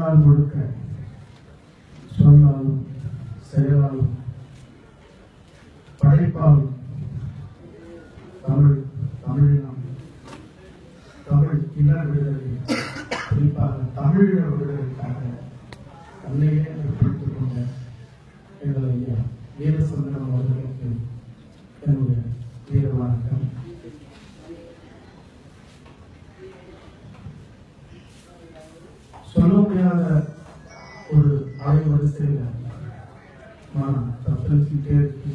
வாழ்நாள் முழுக்க சொன்னாலும் செயலாலும் படைப்பாலும் தமிழ் தமிழினம் தமிழ் இன விடுதலை குறிப்பாக தமிழீழ விடுதலைக்காக தன்னையே ஏற்படுத்திக் கொண்ட எங்கள் ஐயா வீரசுந்தரம் அவர்களுக்கு என்னுடைய வீர வணக்கம் சொல்ல முடியாத ஒரு அலை வரிசையில் நான் தத்தளிச்சுட்டே இருக்கு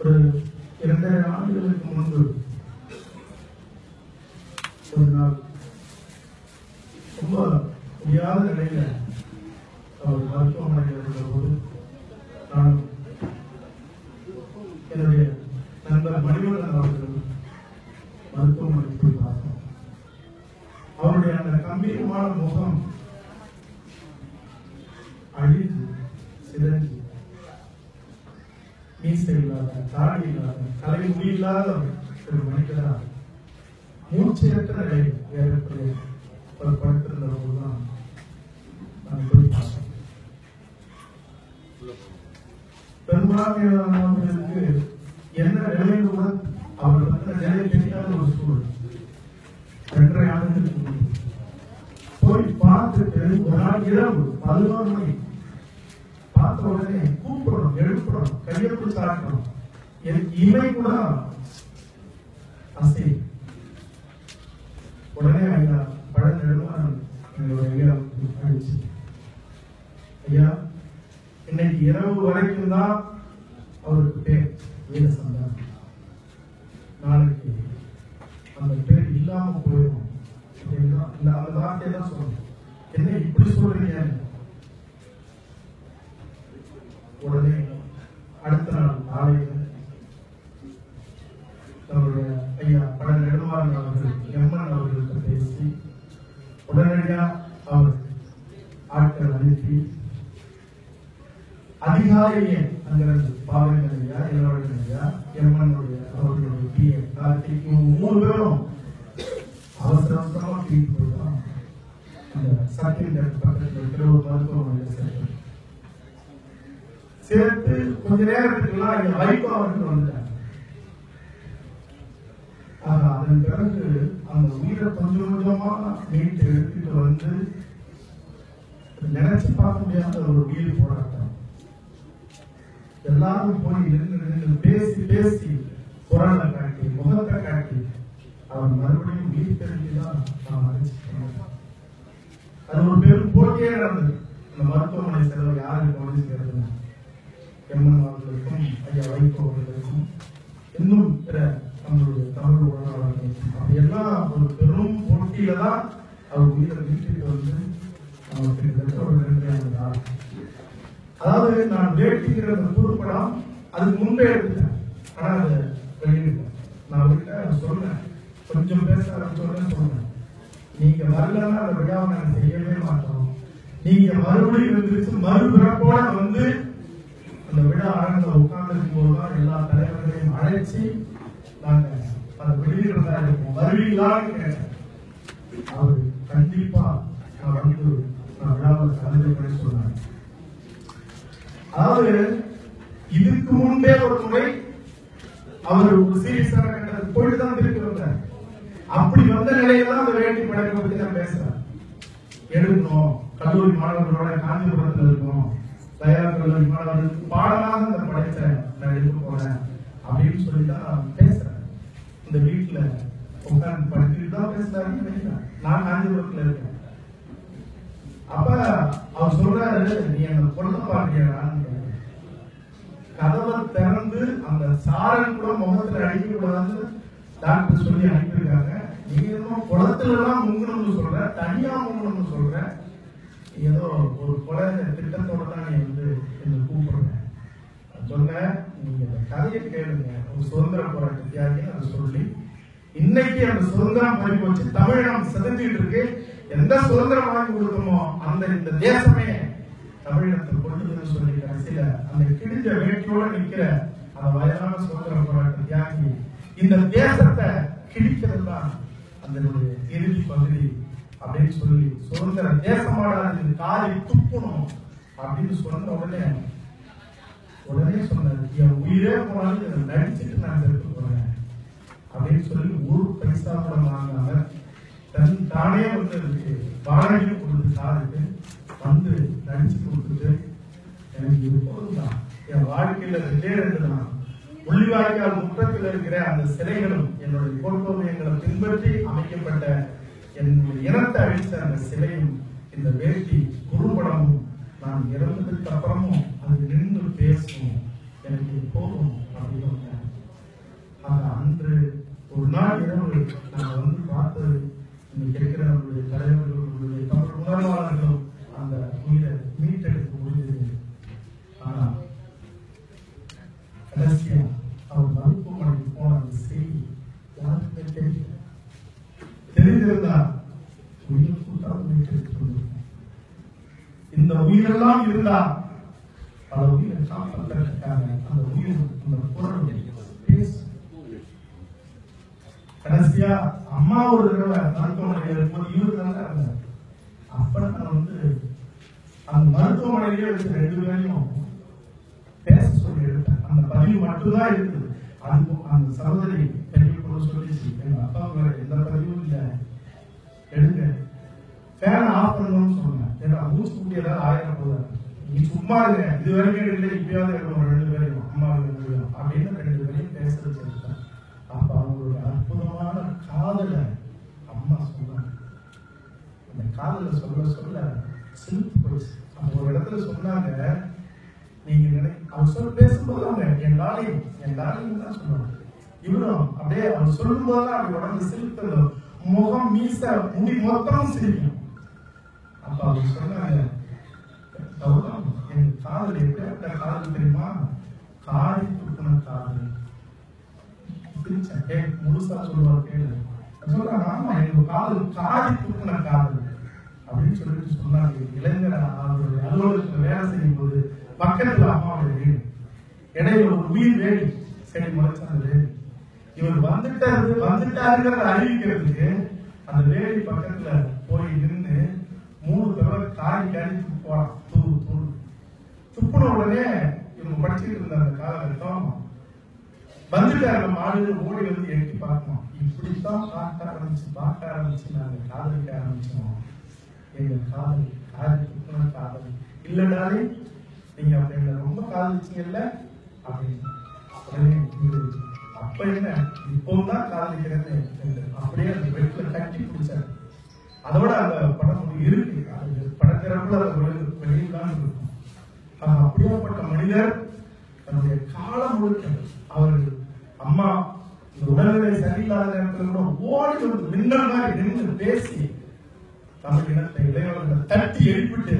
ஒரு ஆண்டுகளுக்கு முன்பு ஒரு நாள் ரொம்ப முடியாத நிலையில அவர் மருத்துவமனையில் நான் என்னுடைய நண்பர் மணிவண்ணன் அவர்கள் மருத்துவமனைக்கு போய் பார்த்தோம் அவருடைய அந்த கம்பீரமான முகம் அழிந்து சிதைஞ்சு மீசை இல்லாத தாடி இல்லாத தலைமுடி இல்லாத ஒரு மனிதரா? மூச்சையற்ற நிலையில் படுத்திருந்த போதுதான் நான் போய் பார்த்தேன். பெரும்பான்மையானவர்களுக்கு என்ன நிலையில் கூட அவர் பத்தின நிலை தெரியாத ஒரு சூழல் ரெண்டரை ஆண்டுகளுக்கு முன்பு போய் பார்த்துட்டு ஒரு நாள் இரவு பதினோரு மணி. பார்த்த உடனே கூப்பிடணும் எழுப்பணும் கையை பிடிச்சு ஆட்டணும் எனக்கு இமை கூட அசை. உடனே ஐயா பழ நெடுமாறன் ஐயா அழிச்சு. ஐயா இன்னைக்கு இரவு வரைக்கும் தான் அவருக்கு பேர் வீரசந்தானம் நாளைக்கு அந்த பேர் இல்லாம போயிடும். அப்படின்னா அந்த வார்த்தையை தான் சொல்லணும். என்ன இப்படி சொல்றீங்க உடனே அடுத்த நாள் காலையில் நம்முடைய ஐயா பல நெடுமாறன் அவர்கள் எம்என் அவர்களுக்கு பேசி உடனடியா ஆட்கள் அனுப்பி அதிகாரியே அங்கிருந்து பாவங்கள் ஐயா என்னோட அவர்களுடைய பிஏ கார்த்திக் மூணு பேரும் அவசர அவசரமா தூக்கிட்டு போயிட்டான் அந்த பக்கத்தில் இருக்கிற ஒரு மருத்துவமனையில் சேர்த்து சேர்த்து கொஞ்ச நேரத்துக்குலாம் இங்க வைகோ அவர்கள் வந்துட்டாங்க. அதன் பிறகு அந்த உயிரை கொஞ்சம் கொஞ்சமா மீட்டு எடுத்துட்டு வந்து நினைச்சு பார்க்க முடியாத ஒரு உயிர் போராட்டம். எல்லாரும் போய் நின்று நின்று பேசி பேசி குரலை காட்டி முகத்தை காட்டி அவன் மறுபடியும் உயிர் தெரிஞ்சுதான் நான் அறிவிச்சிட்டேன் அது ஒரு பெரும் போட்டியே நடந்தது. இந்த மருத்துவமனை செலவு யாரு கவனிக்கிறது எம்என் அவர்களுக்கும் ஐயா வைகோ அவர்களுக்கும். இன்னும் பிற நம்மளுடைய தமிழ் உணர்வாளர்களுக்கும் அப்படியெல்லாம் ஒரு பெரும் போட்டியில தான் அவர் உயிரை வீட்டுக்கு வந்து நமக்கு கிட்டத்தட்ட ஒரு அதாவது நான் வேட்டிங்கிற அந்த அதுக்கு முன்பே எடுத்தேன் ஆனா அதை வெளியிட்டேன் நான் அவர்கிட்ட சொன்னேன். கொஞ்சம் பேச ஆரம்பிச்சோடனே சொன்னேன். நீங்க வரலன்னா அந்த விழாவை நாங்கள் செய்யவே மாட்டோம். நீங்க மறுபடியும் இருந்துச்சு மறுபிறப்போட வந்து அந்த விழா அரங்கில் உட்கார்ந்துருக்கும் போதுதான் எல்லா தலைவர்களையும் அழைச்சி நாங்க அதை வெளியிடுறதா இருக்கோம். வருவீங்களான்னு கேட்டேன். அவர் கண்டிப்பா நான் வந்து நான் விழாவில் சொன்னாங்க அதாவது இதுக்கு முன்பே ஒரு முறை அவர் ஒரு சீரியஸான கட்டத்துக்கு போயிட்டு தான் திருப்பி வந்தார். அப்படி வந்த நிலையில தான் அந்த வேட்டி படைப்பை பத்தி நான் பேசுறேன். எடுக்கணும் கல்லூரி மாணவர்களோட காஞ்சிபுரத்துல இருக்கணும். தயார் கல்லூரி மாணவர்களுக்கு பாடமாக இந்த படத்தை நான் எடுக்க போறேன் அப்படின்னு சொல்லி தான் பேசுறேன். இந்த வீட்டுல உட்கார்ந்து படிச்சுட்டு தான் பேசுறாருன்னு நினைக்கிறேன். நான் காஞ்சிபுரத்துல இருக்கேன். அப்ப அவர் சொல்றாரு நீ அந்த பொண்ணு பாட்டியா கதவை திறந்து அந்த சாரன் கூட முகத்துல அடிக்க கூடாதுன்னு டாக்டர் சொல்லி அனுப்பியிருக்காங்க. நீங்க என்னமோ குளத்துல எல்லாம் முங்கணும்னு சொல்ற தனியா முங்கணும்னு சொல்ற. ஏதோ ஒரு கொலை திட்டத்தோட தான் நீ வந்து என்ன கூப்பிடுறேன் சொன்ன நீங்க அந்த கதையை கேளுங்க. ஒரு சுதந்திர போராட்ட தியாகி அதை சொல்லி. இன்னைக்கு அந்த சுதந்திரம் போய் போச்சு. தமிழகம் சிதந்திட்டு இருக்கு. எந்த சுதந்திரம் வாங்கி கொடுத்தோமோ அந்த இந்த தேசமே தமிழினத்தை கொண்டு சொல்லி கடைசியில அந்த கிழிஞ்ச வேட்டியோட நிற்கிற அந்த வயதான சுதந்திர போராட்ட தியாகி இந்த தேசத்தை கிழிக்கிறது தான் அதனுடைய இறுதி பகுதி அப்படின்னு சொல்லி சுதந்திர தேசமாடாது காலை துப்பணும் அப்படின்னு சொன்ன உடனே உடனே சொன்னார் என் உயிரே போனாலும் இதை நடிச்சுட்டு நான் செத்து போறேன் அப்படின்னு சொல்லி ஒரு பைசா கூட வாங்காம தன் தானே வந்து அதுக்கு வாடகை கொடுத்து சாருக்கு வந்து நடிச்சு கொடுத்துட்டு எனக்கு எப்போதும் தான். என் வாழ்க்கையில ரெண்டே ரெண்டு தான். முள்ளிவாய்க்கால் முற்றத்தில் இருக்கிற அந்த சிலைகளும் என்னுடைய கோட்டோவியங்களை பின்பற்றி அமைக்கப்பட்ட என்னுடைய இனத்தை அழித்த அந்த சிலையும் இந்த வேட்டி குறும்படமும் நான் இறந்ததுக்கு அப்புறமும் அது நின்று பேசும். எனக்கு போதும் அப்படின்னு அந்த அன்று ஒரு நாள் இரவு நாங்கள் வந்து பார்த்தது இன்னைக்கு இருக்கிற நம்மளுடைய நம்மளுடைய தமிழ் உணர்வாளர்களும் அந்த உயிரை மீட்டெடுக்க முடிஞ்சது ஆனா கடைசியா அவர் மருத்துவமனைக்கு போன அந்த செய்தி யாருக்குமே தெரியல தெரிந்திருந்தா உயிர் கூட்டாக இந்த உயிரெல்லாம் இருந்தா பல உயிரை காப்பாற்றுறதுக்காக அந்த உயிர் அந்த குரல் பேசும். கடைசியா அம்மா ஒரு தடவை மருத்துவமனையில் இருக்கும்போது இவரு நல்லா இருந்தார் அப்ப நான் வந்து அந்த மருத்துவமனையிலே எடுத்த ரெண்டு பேரையும் பேச சொல்லி எடுத்தேன். அந்த பதிவு மட்டும்தான் இருக்குது. அது அந்த சகோதரி பெரிய பொண்ணு சொல்லிச்சு. எங்க அப்பா வேற எந்த பதிவும் இல்லை. எடுங்க. ஃபேன் ஆஃப் பண்ணணும்னு சொன்னேன். ஏன்னா மூச்சு கூட்டி ஏதாவது ஆயிரம் போதாது நீ சும்மா இருங்க. இது வரைக்கும் இல்லை இப்பயாவது எடுக்கணும். ரெண்டு பேரையும். அம்மா ரெண்டு பேரும் அப்படின்னு ரெண்டு பேரையும் பேசுறது எடுத்தேன் அப்ப அவங்களுடைய அற்புதமான காதலை அம்மா சொன்னாங்க அந்த காதலை சொல்ல சொல்ல சிரித்து போச்சு அவங்க ஒரு இடத்துல சொன்னாங்க நீங்க நினை அவர் சொல்ல பேசும்போது அவங்க என் டாலிங் என் டாலிங் தான் சொல்லுவாங்க இவரும் அப்படியே அவர் சொல்லும் போதெல்லாம் அப்படி உடம்பு சிரித்தது முகம் மீச முடி மொத்தமும் சிரிக்கும் அப்ப அவர் சொன்னாங்க என் காதல் எப்படி காதல் தெரியுமா? காரி துப்புன காதல். சிரிச்சேன் முழுசா சொல்லுவார் கேளு. சொல்றாங்க ஆமா எங்க காதல் காதி துப்புன காதல். அப்படின்னு சொல்லிட்டு சொன்னாங்க. இளைஞர் அவருடைய அலுவலகத்தில் வேலை செய்யும் போது பக்கத்துல அம்மாவுடைய வீடு. இடையில ஒரு உயிர் வேலி. செடி முளைச்ச வேலி. இவர் வந்துட்டாரு வந்துட்டாருங்கிறத அறிவிக்கிறதுக்கு அந்த வேலி பக்கத்துல போய் நின்று மூணு தடவை காய் காய் துப்புவான் தூள் தூள் துப்புன உடனே இவங்க படிச்சுட்டு இருந்த அந்த காலகட்டம் வந்துட்டாரு. நம்ம ஆளுங்க ஓடி வந்து எட்டி பார்க்கணும். இப்படித்தான் பார்க்க ஆரம்பிச்சு பார்க்க ஆரம்பிச்சு நாங்கள் காதலிக்க ஆரம்பிச்சோம். எங்கள் காதல் காதல் துப்புன காதல். இல்லடாலே நீங்க அப்ப எங்களை ரொம்ப காதலிச்சீங்கல்ல? அப்படின்னு. உடனே அப்ப என்ன? இப்போ தான் காதலிக்கிறேன்னு அப்படியே அந்த பெட்ல கட்டி பிடிச்சாரு அதோட அந்த படம் இருக்கு. அது படத்திறப்புல அது வெளியில் தான் இருக்கும். ஆனா அப்படியாப்பட்ட மனிதர் தன்னுடைய காலம் முழுக்க அவர் அம்மா இந்த உடல்நிலை சரியில்லாத நேரத்தில் கூட ஓடி வந்து மின்னல் மாதிரி நின்று பேசி தமிழ் இனத்தை இளைஞர்களை தட்டி எழுப்பிட்டு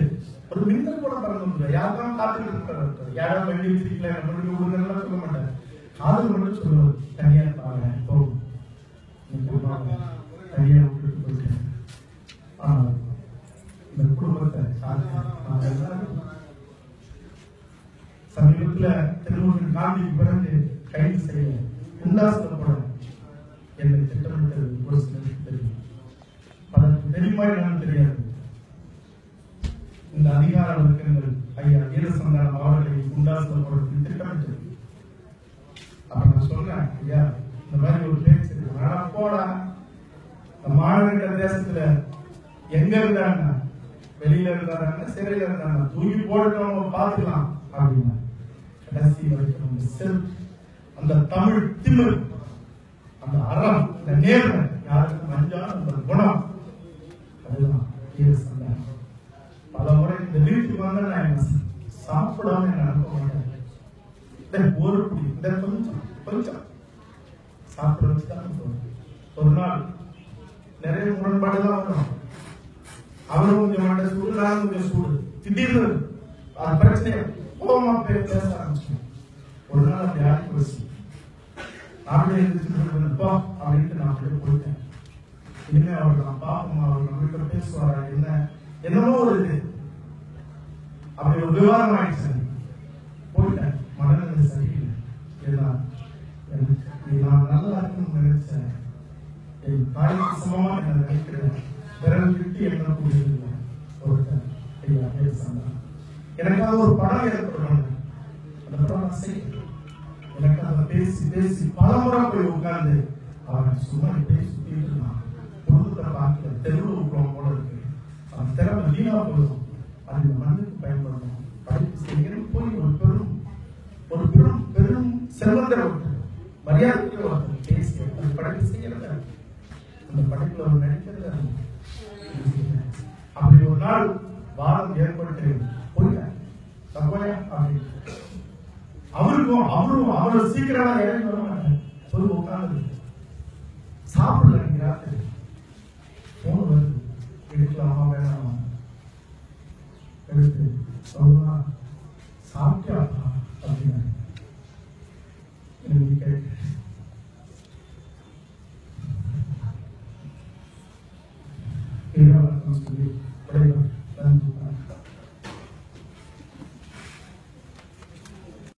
ஒரு மின்னல் கூட பறந்து முடியல. காத்துக்கிட்டு இருக்கிறார் யாரும் வண்டி வச்சிருக்கல நம்மளுக்கு விடுங்கலாம் சொல்ல மாட்டார். காதல் மட்டும் சொல்லுவார். தனியா பாருங்க போகும் நீங்க தனியா விட்டுட்டு போயிட்டேன். இந்த குடும்பத்தை சமீபத்துல திருமணம் காந்திக்கு பிறகு கைது செய்ய உண்டாசப்பட என்னை திட்டமிட்டது ஒரு சிலருக்கு. என்னன்னு தெரியாது. இந்த அதிகார வர்க்கங்கள் ஐயா வீரசந்தானம் அவர்களை உண்டாசப்படுறதுக்கு திட்டமிட்டது அப்ப நான் சொன்னேன் ஐயா இந்த மாதிரி ஒரு பேச்சு போடா. இந்த தேசத்துல எங்க இருந்தாங்க? வெளியில இருந்தாங்க சிறையில இருந்தாங்க. தூங்கி போடுறவங்க பார்த்துக்கலாம் அப்படின்னா. கடைசி வரைக்கும் அந்த அந்த தமிழ் திமிர் அந்த அறம் அந்த நேர்மை யாருக்கும் மஞ்சள் அந்த குணம். அதுதான் பல முறை இந்த வீட்டுக்கு வந்தா நான் சாப்பிடாம என்ன அனுப்ப மாட்டேன். ஒரு இந்த கொஞ்சம் கொஞ்சம். சாப்பிட வச்சு தான் ஒரு நாள் நிறைய முரண்பாடு தான் வரும். அவரும் கொஞ்சம் சூடு நானும் கொஞ்சம் சூடு. திடீர்னு அது பிரச்சனை கோபமா பே- பேச ஆரம்பிச்சோம் ஒரு நாள் அப்படி போச்சு. அப்படியே இருந்துச்சு அப்படின்ட்டு நான் போயிட்டேன். இனிமே அவர் உங்கள்கிட்ட பேசுவாரா? என்ன? என்னமோ ஒரு இது அப்படி ஒரு விவரம் ஆயிடுச்சு போயிட்டேன். மனநிலை சரியில்லை. நான் நல்லா இருக்கும் நினைச்சேன். என் தாய்க்கு சமமா என்ன நினைக்கிறேன்? விரல் விட்டு என்ன புரியல எனக்காக ஒரு படம் ஏற்படணும் அந்த படம் நான் பேசி பேசி பல முறை போய் உட்கார்ந்து அவன் சும்மா பேசி கேட்டுருந்தான் இருந்தான் பொருளத்தை தெருவில் போல இருக்கு. அந்த திறமை வீணா போதும் அது இந்த மண்ணுக்கு பயன்படணும் படிப்பு செய்யணும் போய் ஒரு பெரும் ஒரு பெரும் பெரும் செல்வந்தர் ஒருத்தர் மரியாதைக்கு ஒருத்தர் பேசி அந்த படைப்பு செய்யறத அந்த படைப்புல அவர் நினைக்கிறத அப்படி ஒரு நாள் வாரம் ஏற்பட்டு போயிட்டேன் தப்பையா அப்படின்னு. அவருக்கும் அவரும் அவரும் சீக்கிரமா இறங்கி வர மாட்டார். சொல்லி உட்கார்ந்து சாப்பிடல நீங்க ராத்திரி. children which are having everything. So, uh, Sakya.